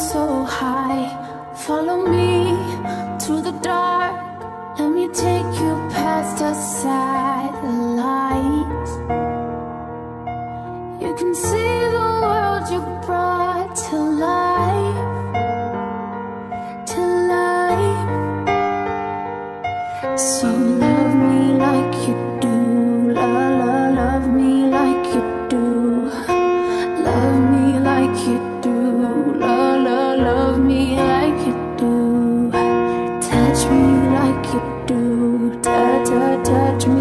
so high. Follow me to the dark, let me take you past the satellites. You can see the world you brought to life, to life. So touch me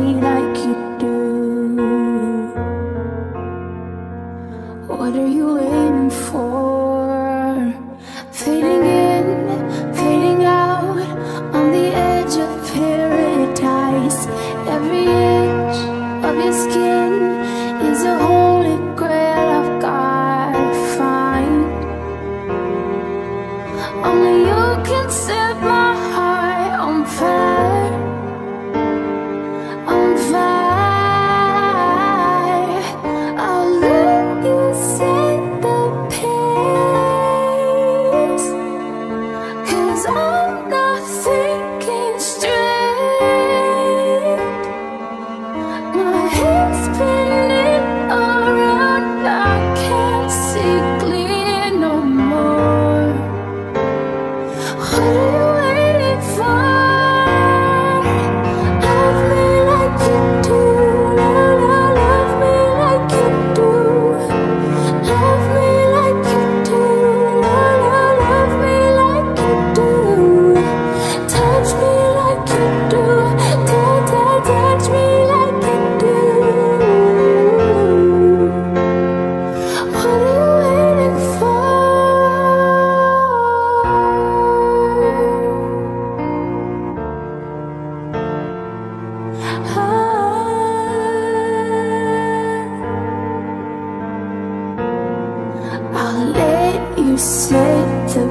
set the